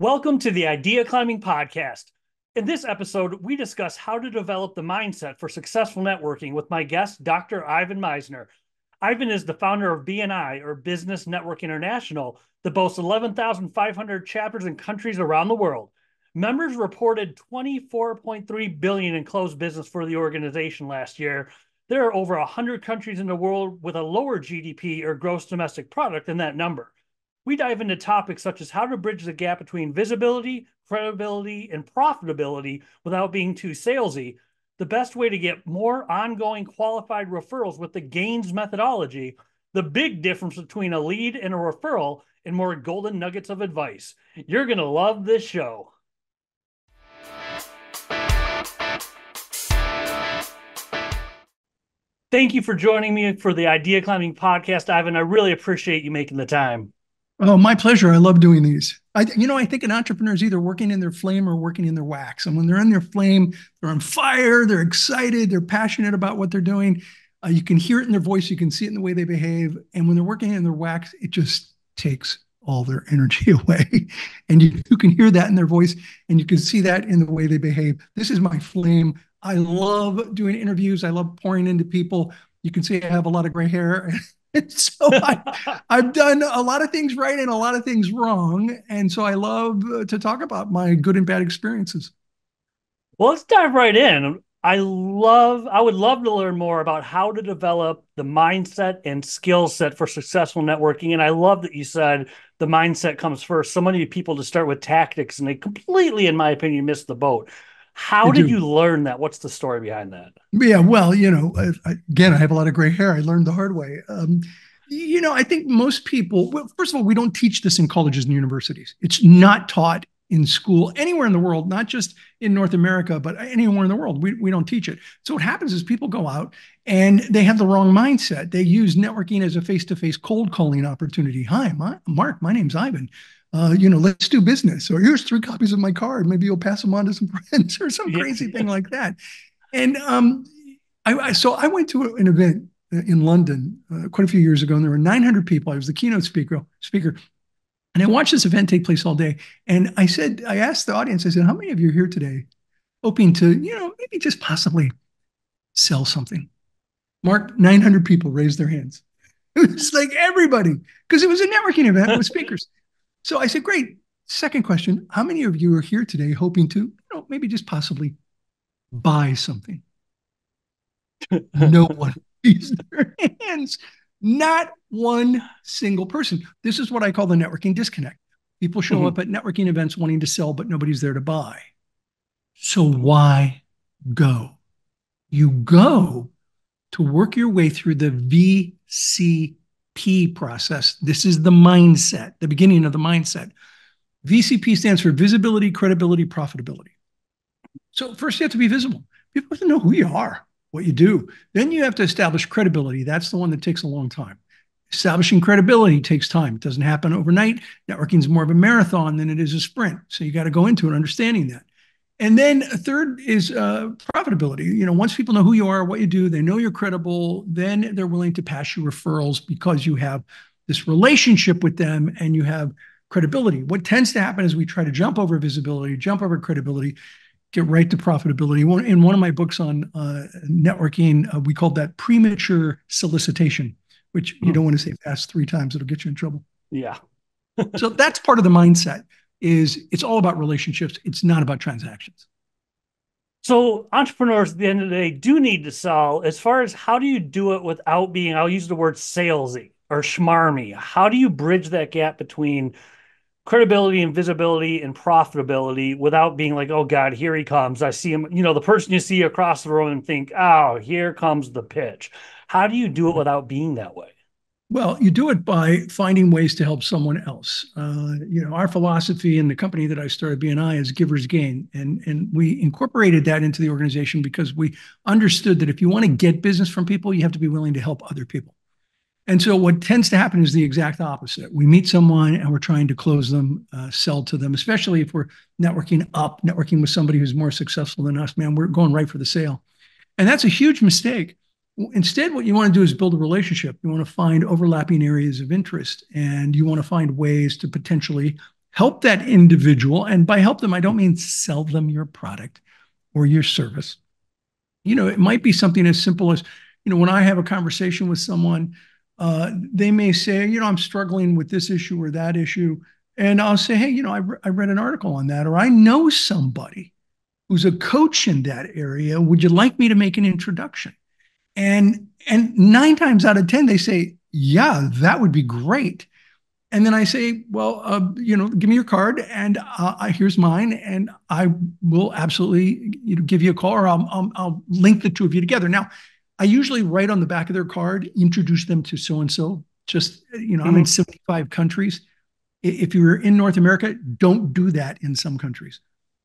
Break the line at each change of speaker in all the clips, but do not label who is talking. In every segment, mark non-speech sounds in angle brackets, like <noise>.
Welcome to the Idea Climbing Podcast. In this episode, we discuss how to develop the mindset for successful networking with my guest, Dr. Ivan Misner. Ivan is the founder of BNI, or Business Network International, that boasts 11,500 chapters in countries around the world. Members reported 24.3 billion in closed business for the organization last year. There are over 100 countries in the world with a lower GDP or gross domestic product than that number. We dive into topics such as how to bridge the gap between visibility, credibility, and profitability without being too salesy, the best way to get more ongoing qualified referrals with the GAINS methodology, the big difference between a lead and a referral, and more golden nuggets of advice. You're going to love this show. Thank you for joining me for the Idea Climbing podcast, Ivan. I really appreciate you making the time.
Oh, my pleasure. I love doing these. I, you know, I think an entrepreneur is either working in their flame or working in their wax. And when they're in their flame, they're on fire, they're excited, they're passionate about what they're doing. Uh, you can hear it in their voice, you can see it in the way they behave. And when they're working in their wax, it just takes all their <laughs> energy away. and you, you can hear that in their voice and you can see that in the way they behave. This is my flame. I love doing interviews. I love pouring into people. You can see I have a lot of gray hair. <laughs> <laughs> so I, have done a lot of things right and a lot of things wrong. And so I love uh, to talk about my good and bad experiences.
Well, let's dive right in. I love, I would love to learn more about how to develop the mindset and skill set for successful networking. And I love that you said the mindset comes first. So many people to start with tactics and they completely, in my opinion, miss the boat. How did you learn that? What's the story behind that?
Yeah, well, you know, again, I have a lot of gray hair. I learned the hard way. Um, you know, I think most people, well, first of all, we don't teach this in colleges and universities. It's not taught in school anywhere in the world, not just in North America, but anywhere in the world. We, we don't teach it. So what happens is people go out and they have the wrong mindset. They use networking as a face to face cold calling opportunity. Hi, my, Mark, my name's Ivan uh, you know, let's do business. Or here's three copies of my card. Maybe you'll pass them on to some <laughs> friends or some crazy thing like that. And um, I, I, so I went to an event in London uh, quite a few years ago, and there were 900 people. I was the keynote speaker. Speaker, and I watched this event take place all day. And I said, I asked the audience, I said, how many of you are here today, hoping to, you know, maybe just possibly sell something? Mark, 900 people raised their hands. <laughs> It was like everybody, because it was a networking event with speakers. <laughs> So I said, great. Second question How many of you are here today hoping to, you know, maybe just possibly buy something? <laughs> no one raised their hands. Not one single person. This is what I call the networking disconnect. People show mm-hmm. up at networking events wanting to sell, but nobody's there to buy. So why go? You go to work your way through the VCP process. This is the mindset, the beginning of the mindset. VCP stands for visibility, credibility, profitability. So first you have to be visible. People have to know who you are, what you do. Then you have to establish credibility. That's the one that takes a long time. Establishing credibility takes time. It doesn't happen overnight. Networking is more of a marathon than it is a sprint. So you got to go into it understanding that. And then a third is uh, profitability. You know, once people know who you are, what you do, they know you're credible, then they're willing to pass you referrals because you have this relationship with them and you have credibility. What tends to happen is we try to jump over visibility, jump over credibility, get right to profitability. In one of my books on uh, networking, uh, we called that premature solicitation, which you hmm. don't want to say fast three times; it'll get you in trouble.
Yeah.
so that's part of the mindset is it's all about relationships. It's not about transactions.
So entrepreneurs at the end of the day do need to sell. As far as how do you do it without being, I'll use the word salesy or schmarmy. How do you bridge that gap between credibility and visibility and profitability without being like, oh God, here he comes. I see him, you know, the person you see across the room and think, oh, here comes the pitch. How do you do it without being that way?
Well, you do it by finding ways to help someone else. Uh, you know, our philosophy in the company that I started, BNI, is givers gain, and and we incorporated that into the organization because we understood that if you want to get business from people, you have to be willing to help other people. And so, what tends to happen is the exact opposite. We meet someone and we're trying to close them, uh, sell to them, especially if we're networking up, networking with somebody who's more successful than us. Man, we're going right for the sale, and that's a huge mistake Instead, what you want to do is build a relationship. You want to find overlapping areas of interest and you want to find ways to potentially help that individual. And by help them, I don't mean sell them your product or your service. You know, it might be something as simple as, you know, when I have a conversation with someone, uh, they may say, you know, I'm struggling with this issue or that issue. And I'll say, hey, you know, I, re- I read an article on that, or I know somebody who's a coach in that area. Would you like me to make an introduction? And and nine times out of ten, they say, yeah, that would be great. And then I say, well, uh, you know, give me your card, and uh, here's mine, and I will absolutely you know, give you a call, or I'll, I'll, I'll link the two of you together. Now, I usually write on the back of their card, introduce them to so and so. Just you know, mm-hmm. I'm in mm-hmm. 75 countries. If you're in North America, don't do that in some countries.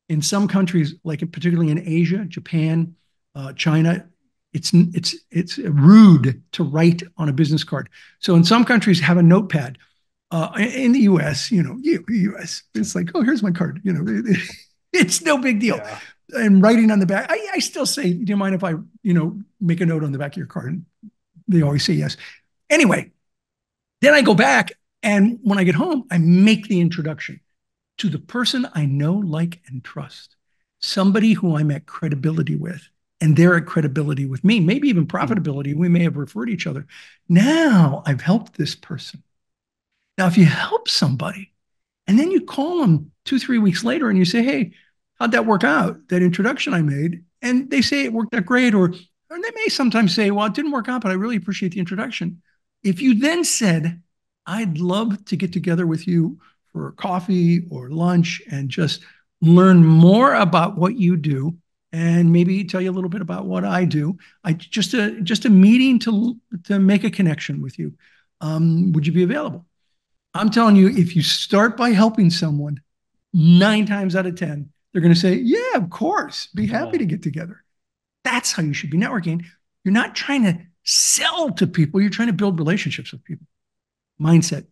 In some countries, like particularly in Asia, Japan, uh, China, it's it's it's rude to write on a business card. So in some countries, have a notepad. Uh, in the U.S., you know, U.S. It's like, oh, here's my card. You know, <laughs> it's no big deal. Yeah and writing on the back. I, I still say, do you mind if I, you know, make a note on the back of your card? And they always say yes. Anyway, then I go back and when I get home, I make the introduction to the person I know, like, and trust. Somebody who I'm at credibility with, and they're at credibility with me, maybe even profitability. We may have referred each other. Now I've helped this person. Now, if you help somebody and then you call them two, three weeks later and you say, hey, how'd that work out? That introduction I made. And they say it worked out great. Or, or they may sometimes say, well, it didn't work out, but I really appreciate the introduction. If you then said, I'd love to get together with you for coffee or lunch and just learn more about what you do and maybe tell you a little bit about what I do. I just a just a meeting to to make a connection with you. Um, would you be available? I'm telling you, if you start by helping someone, nine times out of ten, they're going to say, Yeah, of course, be happy to get together. That's how you should be networking. You're not trying to sell to people, you're trying to build relationships with people. Mindset.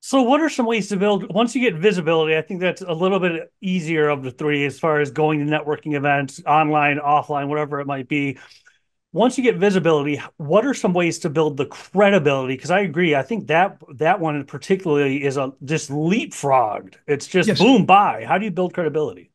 So, what are some ways to build? Once you get visibility, I think that's a little bit easier of the three as far as going to networking events, online, offline, whatever it might be once you get visibility, what are some ways to build the credibility? Because I agree, I think that that one in particularly is a just leapfrogged. It's just yes. boom, bye. How do you build credibility?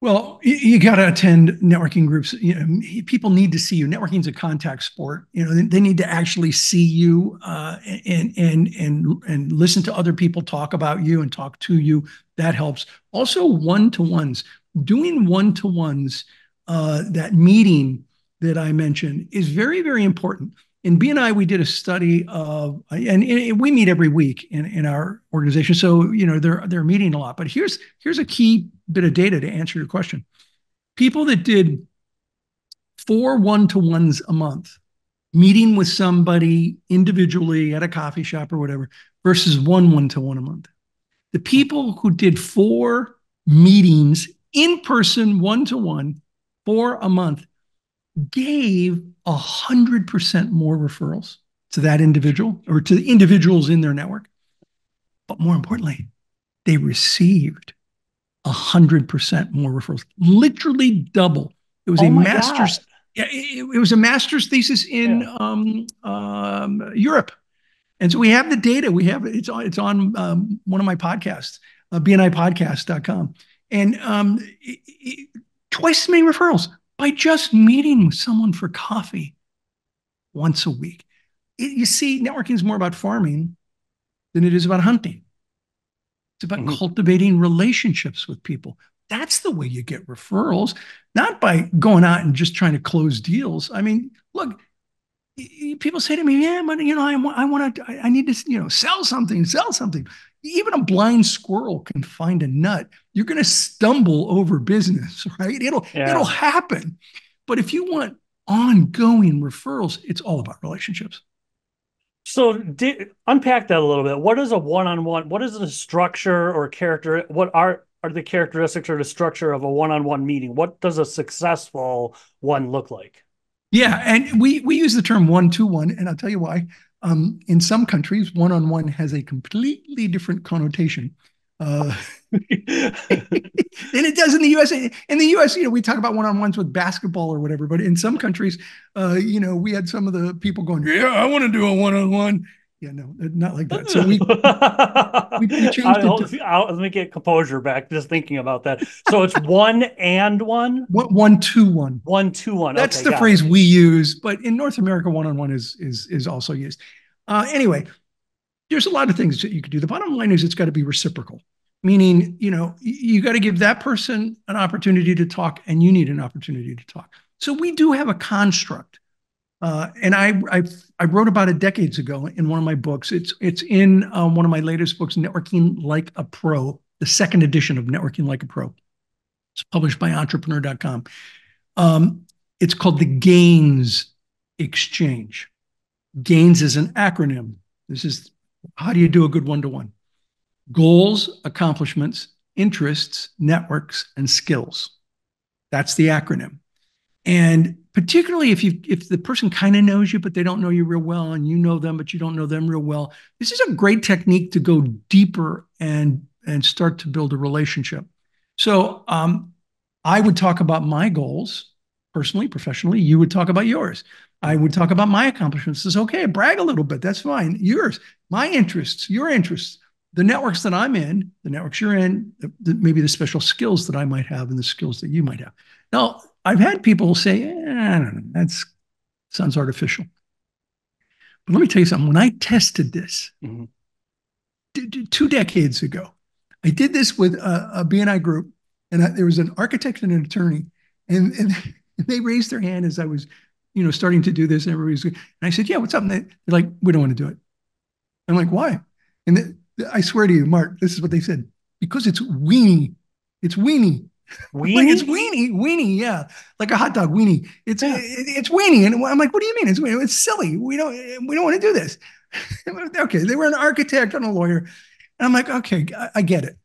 Well, you, you got to attend networking groups. You know, people need to see you. Networking is a contact sport. You know, they, they need to actually see you uh, and and and and listen to other people talk about you and talk to you. That helps. Also, one to ones. Doing one to ones. Uh, that meeting that I mentioned is very, very important. In BNI, we did a study of, and, and we meet every week in, in our organization. So, you know, they're, they're meeting a lot. But here's, here's a key bit of data to answer your question. People that did four one-to-ones a month, meeting with somebody individually at a coffee shop or whatever, versus one one-to-one a month. The people who did four meetings in person, one to one, four a month, gave a hundred percent more referrals to that individual or to the individuals in their network. But more importantly, they received a hundred percent more referrals, literally double. It was oh a master's. Yeah, it, it, was a master's thesis in yeah. um, um, Europe, and so we have the data. We have it's on it's on um, one of my podcasts, uh, bnipodcast.com, and um, it, it, twice as many referrals by just meeting with someone for coffee once a week. It, you see, networking is more about farming than it is about hunting. It's about mm-hmm. cultivating relationships with people. That's the way you get referrals, not by going out and just trying to close deals. I mean, look, people say to me, "Yeah, but you know, I I want to, I need to, you know, sell something, sell something." Even a blind squirrel can find a nut. You're going to stumble over business, <laughs> right? It'll yeah. it'll happen. But if you want ongoing referrals, it's all about relationships.
So unpack that a little bit. What is a one-on-one? What is the structure or character? What are are the characteristics or the structure of a one-on-one meeting? What does a successful one look like?
Yeah, and we we use the term one-to-one, and I'll tell you why. Um, in some countries, one on one has a completely different connotation. Uh, <laughs> than it does in the US. In the US, you know, we talk about one on ones with basketball or whatever, but in some countries, uh, you know, we had some of the people going, Yeah, I want to do a one on one. Yeah, no, not like that. So we, <laughs>
we, we changed I'll, it. To, I'll, let me get composure back just thinking about that. So it's one and one?
One, one, two, one.
One, two, one.
That's okay, the phrase it. we use, but in North America, one on one is is is also used. Uh, anyway, there's a lot of things that you could do. The bottom line is it's got to be reciprocal, meaning, you know, you got to give that person an opportunity to talk and you need an opportunity to talk. So we do have a construct uh, and I, I, I wrote about it decades ago in one of my books. It's it's in um, one of my latest books, Networking Like a Pro, the second edition of Networking Like a Pro. It's published by Entrepreneur.com. Um, it's called the Gains Exchange. Gains is an acronym. This is how do you do a good one-to-one? Goals, accomplishments, interests, networks, and skills. That's the acronym. And particularly if you if the person kind of knows you but they don't know you real well and you know them but you don't know them real well this is a great technique to go deeper and and start to build a relationship. So um, i would talk about my goals personally professionally. You would talk about yours. I would talk about my accomplishments. It's okay brag a little bit. That's fine. Yours my interests your interests the networks that i'm in the networks you're in the, the, maybe the special skills that i might have and the skills that you might have. Now I've had people say, eh, I don't know, that sounds artificial. But let me tell you something. When I tested this mm-hmm. d- d- two decades ago, I did this with a, a BNI group, and I, there was an architect and an attorney, and, and <laughs> they raised their hand as I was, you know, starting to do this, and everybody everybody's, and I said, "Yeah, what's up?" And they, are like, "We don't want to do it." I'm like, "Why?" And they, I swear to you, Mark, this is what they said: because it's weenie. It's weenie. Weenie? like it's weenie, weenie, yeah, like a hot dog weenie. It's yeah. it's weenie, and I'm like, what do you mean? It's weenie? It's silly. We don't we don't want to do this. <laughs> okay, they were an architect and a lawyer, and I'm like, okay, I, I get it.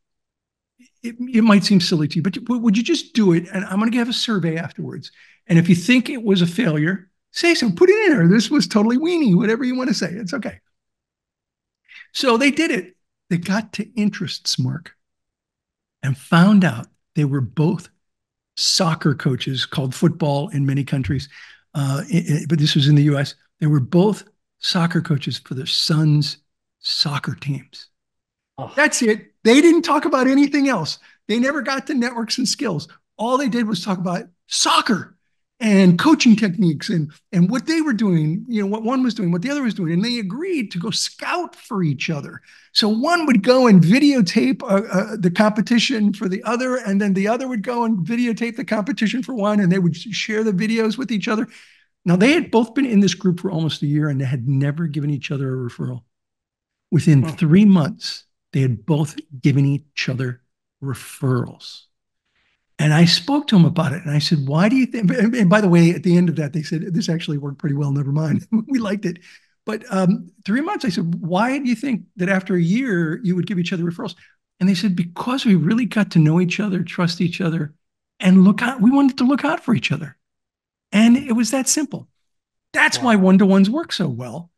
it. It might seem silly to you, but would you just do it? And I'm going to give a survey afterwards. And if you think it was a failure, say so. Put it in there. This was totally weenie. Whatever you want to say, it's okay. So they did it. They got to interests, Mark, and found out they were both soccer coaches, called football in many countries, uh, it, but this was in the US. They were both soccer coaches for their sons' soccer teams. Oh. That's it. They didn't talk about anything else. They never got to networks and skills. All they did was talk about soccer and coaching techniques and and what they were doing you know what one was doing what the other was doing and they agreed to go scout for each other. So one would go and videotape uh, uh, the competition for the other and then the other would go and videotape the competition for one and they would share the videos with each other. Now they had both been in this group for almost a year and they had never given each other a referral. Within oh. three months they had both given each other referrals and I spoke to him about it and I said, Why do you think? And by the way, at the end of that, they said, This actually worked pretty well. Never mind. <laughs> we liked it. But um, three months, I said, Why do you think that after a year you would give each other referrals? And they said, Because we really got to know each other, trust each other, and look out. We wanted to look out for each other. And it was that simple. That's wow. why one to ones work so well.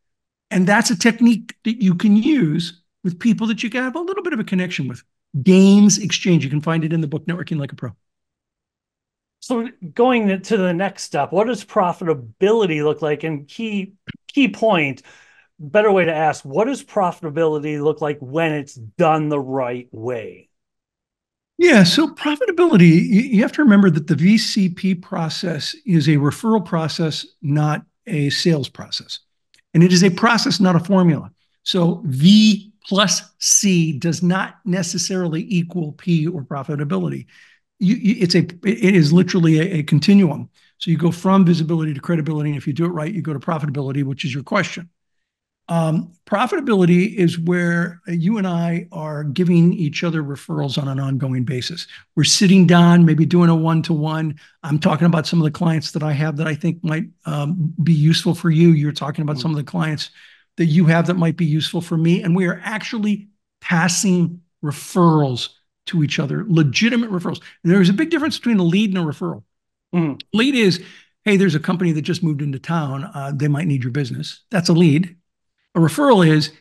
And that's a technique that you can use with people that you can have a little bit of a connection with. Gains exchange. You can find it in the book Networking Like a Pro.
So going to the next step, what does profitability look like? And key key point, better way to ask, what does profitability look like when it's done the right way?
Yeah, so profitability, you have to remember that the VCP process is a referral process, not a sales process. And it is a process, not a formula. So V plus C does not necessarily equal P or profitability you, it's a it is literally a, a, continuum. So you go from visibility to credibility, and if you do it right, you go to profitability, which is your question. Um, profitability is where you and I are giving each other referrals on an ongoing basis. We're sitting down, maybe doing a one to one. I'm talking about some of the clients that I have that I think might um, be useful for you. You're talking about some of the clients that you have that might be useful for me. And we are actually passing referrals to each other, legitimate referrals. And there's a big difference between a lead and a referral. Mm. Lead is, hey, there's a company that just moved into town. Uh, they might need your business. That's a lead. A referral is,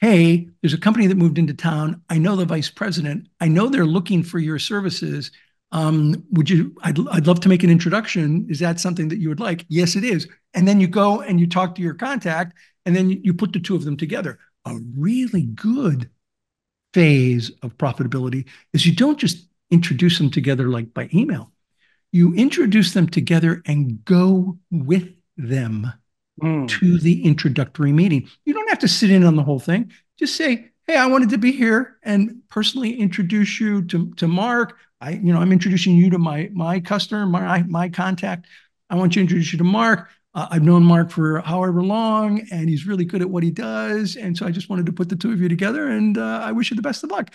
hey, there's a company that moved into town. I know the vice president. I know they're looking for your services. Um, would you? I'd, I'd love to make an introduction. Is that something that you would like? Yes, it is. And then you go and you talk to your contact, and then you, you put the two of them together. a really good phase of profitability is you don't just introduce them together like by email. You introduce them together and go with them mm. to the introductory meeting. You don't have to sit in on the whole thing. Just say, hey, I wanted to be here and personally introduce you to, to Mark. I, you know, I'm introducing you to my my customer, my my contact. I want you to introduce you to Mark. Uh, I've known Mark for however long, and he's really good at what he does. And so I just wanted to put the two of you together, and uh, I wish you the best of luck.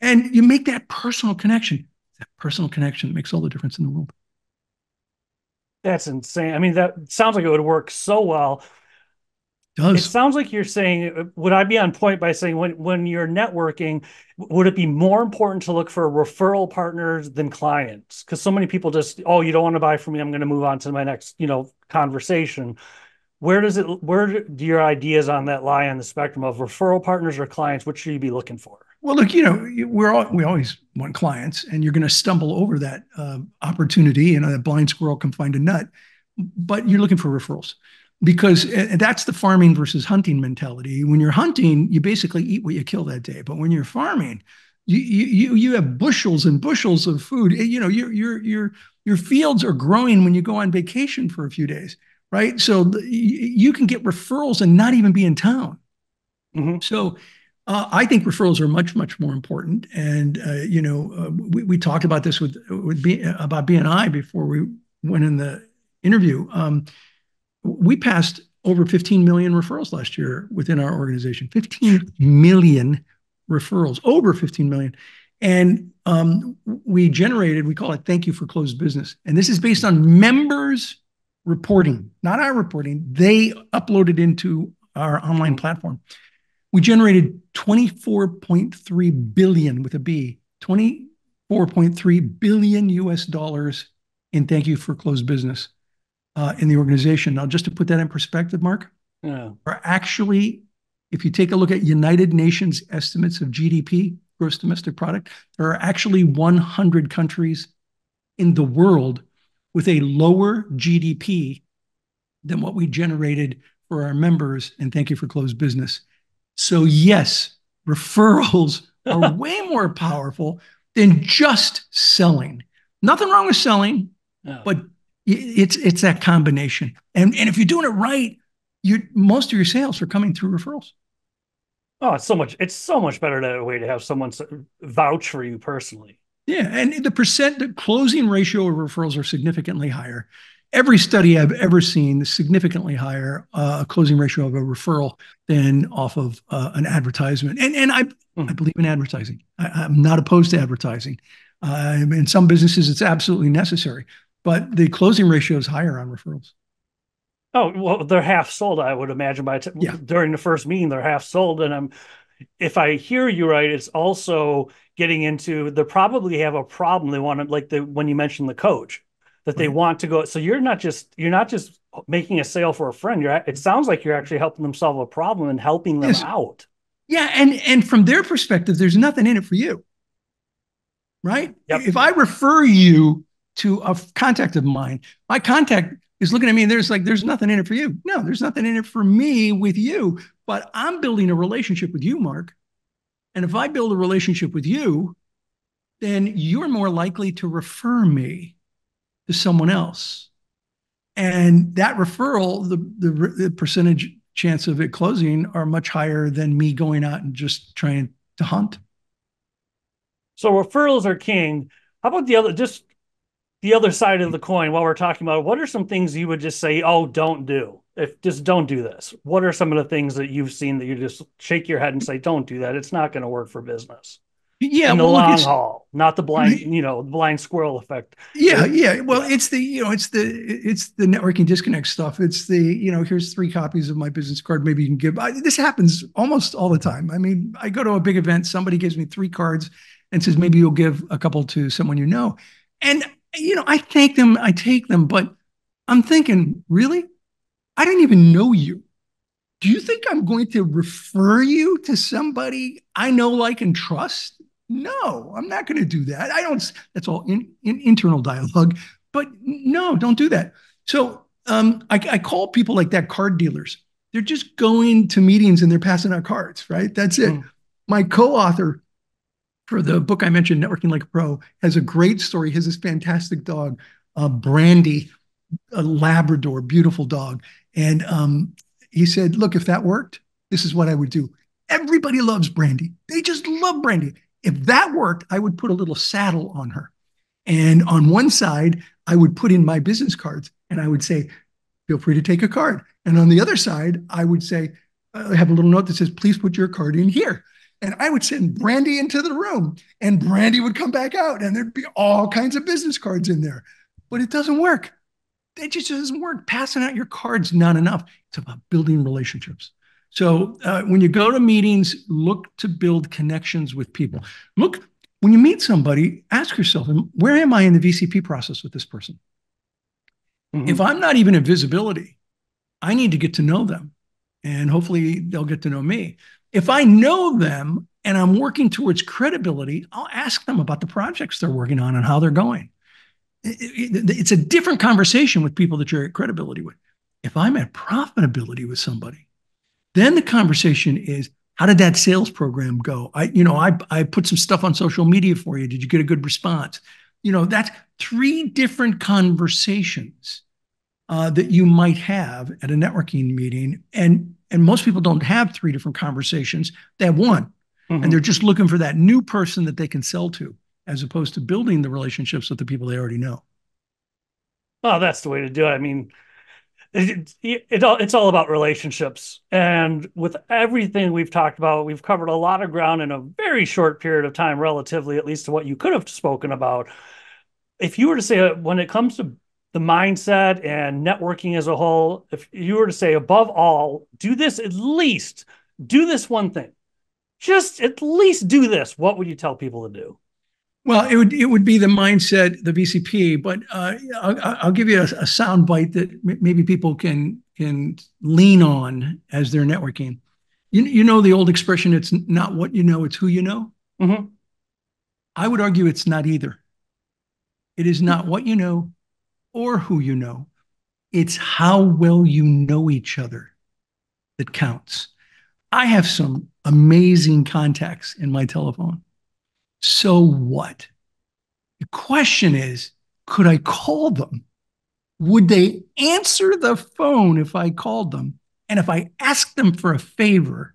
And you make that personal connection. That personal connection makes all the difference in the world.
That's insane. I mean, that sounds like it would work so well. Does. It sounds like you're saying, would I be on point by saying when, when you're networking, would it be more important to look for referral partners than clients? Because so many people just, oh, you don't want to buy from me. I'm going to move on to my next, you know, conversation. Where does it, where do your ideas on that lie on the spectrum of referral partners or clients? What should you be looking for?
Well, look, you know, we're all, we always want clients, and you're going to stumble over that uh, opportunity. You know, that blind squirrel can find a nut, but you're looking for referrals because uh, that's the farming versus hunting mentality. When you're hunting, you basically eat what you kill that day. But when you're farming, you you you have bushels and bushels of food. You know, your your your your fields are growing when you go on vacation for a few days, right? So you can get referrals and not even be in town. Mm-hmm. So uh, I think referrals are much, much more important. And uh, you know, uh, we, we talked about this with with B, about BNI before we went in the interview. Um, we passed over 15 million referrals last year within our organization. 15 million referrals, over 15 million. And um, we generated, we call it thank you for closed business. And this is based on members reporting, not our reporting. They uploaded into our online platform. We generated 24.3 billion with a B, 24.3 billion US dollars in thank you for closed business uh, in the organization. Now, just to put that in perspective, Mark, yeah. are actually, if you take a look at United Nations estimates of GDP, gross domestic product, there are actually 100 countries in the world with a lower GDP than what we generated for our members. And thank you for closed business. So, yes, referrals <laughs> are way more powerful than just selling. Nothing wrong with selling, no. but it's it's that combination. And and if you're doing it right, you most of your sales are coming through referrals.
Oh, it's so much. It's so much better that way to have someone vouch for you personally.
Yeah, and the percent the closing ratio of referrals are significantly higher every study I've ever seen is significantly higher uh, closing ratio of a referral than off of uh, an advertisement. And and I mm. I believe in advertising. I, am not opposed to advertising. Uh, in some businesses, it's absolutely necessary, but the closing ratio is higher on referrals.
Oh well, they're half sold. I would imagine by t- yeah. during the first meeting, they're half sold, and I'm. If I hear you right, it's also getting into they probably have a problem. They want to like the when you mentioned the coach that they want to go. So you're not just you're not just making a sale for a friend. You're it sounds like you're actually helping them solve a problem and helping them yes. out.
Yeah, and and from their perspective, there's nothing in it for you, right? Yep. If I refer you to a contact of mine, my contact is looking at me and there's like there's nothing in it for you. No, there's nothing in it for me with you. But I'm building a relationship with you, Mark. And if I build a relationship with you, then you're more likely to refer me to someone else. And that referral, the, the, the percentage chance of it closing are much higher than me going out and just trying to hunt.
So referrals are king. How about the other, just the other side of the coin while we're talking about it, what are some things you would just say, oh, don't do? If just don't do this. What are some of the things that you've seen that you just shake your head and say, don't do that? It's not going to work for business
yeah,
in the well, long haul, not the blind, <laughs> you know, the blind squirrel effect.
Yeah, yeah. Well, it's the you know, it's the it's the networking disconnect stuff. It's the you know, here's three copies of my business card. Maybe you can give. I, this happens almost all the time. I mean, I go to a big event, somebody gives me three cards and says maybe you'll give a couple to someone you know, and you know, I thank them, I take them, but I'm thinking, really, I didn't even know you. Do you think I'm going to refer you to somebody I know, like, and trust? No, I'm not going to do that. I don't. That's all in, in internal dialogue. But no, don't do that. So um, I, I call people like that card dealers. They're just going to meetings and they're passing out cards, right? That's it. Mm. My co-author for the book I mentioned, Networking Like a Pro, has a great story. He has this fantastic dog, uh, Brandy, a Labrador, beautiful dog. And um, he said, look, if that worked, this is what I would do. Everybody loves Brandy. They just love Brandy. If that worked, I would put a little saddle on her. And on one side, I would put in my business cards and I would say, feel free to take a card. And on the other side, I would say, I have a little note that says, please put your card in here. And I would send Brandy into the room and Brandy would come back out and there'd be all kinds of business cards in there. But it doesn't work. It just doesn't work. Passing out your cards not enough. It's about building relationships. So uh, when you go to meetings, look to build connections with people. Look, when you meet somebody, ask yourself, where am I in the VCP process with this person? Mm-hmm. If I'm not even in visibility, I need to get to know them and hopefully they'll get to know me. If I know them and I'm working towards credibility, I'll ask them about the projects they're working on and how they're going. It's a different conversation with people that you're at credibility with. If I'm at profitability with somebody, then the conversation is how did that sales program go? I, you know, I, I put some stuff on social media for you. Did you get a good response? You know, that's three different conversations uh, that you might have at a networking meeting. And, and most people don't have three different conversations. They have one. Mm-hmm. And they're just looking for that new person that they can sell to, as opposed to building the relationships with the people they already know.
Oh, that's the way to do it. I mean, it, it, it, it's all about relationships. And with everything we've talked about, we've covered a lot of ground in a very short period of time, relatively, at least to what you could have spoken about. If you were to say, when it comes to the mindset and networking as a whole, if you were to say, above all, do this at least, do this one thing, just at least do this, what would you tell people to do?
Well, it would it would be the mindset, the VCP, but uh, I'll, I'll, give you a, a sound bite that maybe people can can lean on as they're networking. You you know the old expression, it's not what you know, it's who you know. Mm-hmm. I would argue it's not either. It is not what you know or who you know. It's how well you know each other that counts. I have some amazing contacts in my telephone so what? The question is could I call them? Would they answer the phone if I called them? And if I asked them for a favor,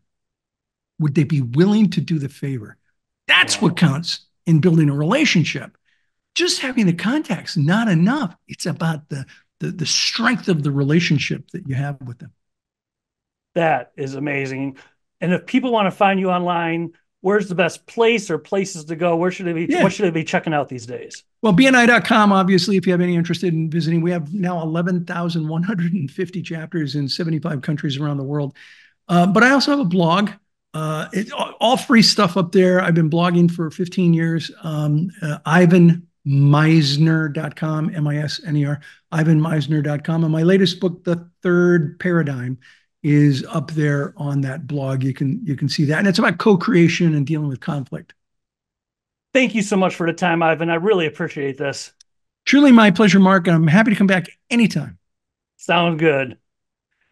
would they be willing to do the favor? That's what counts in building a relationship. Just having the contacts not enough. It's about the, the, the strength of the relationship that you have with them.
That is amazing. And if people want to find you online, where's the best place or places to go? Where should they be? Yeah. What should they be checking out these days?
Well, BNI.com, obviously, if you have any interest in visiting, we have now 11,150 chapters in 75 countries around the world. Uh, but I also have a blog. Uh, it, all free stuff up there. I've been blogging for 15 years. Um, uh, IvanMisner.com, M I S N E R, IvanMisner.com. And my latest book, The Third Paradigm, is up there on that blog. You can you can see that, and it's about co-creation and dealing with conflict.
Thank you so much for the time, Ivan. I really appreciate this.
Truly my pleasure, Mark. I'm happy to come back anytime.
Sound good.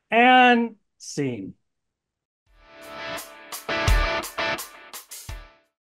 And scene.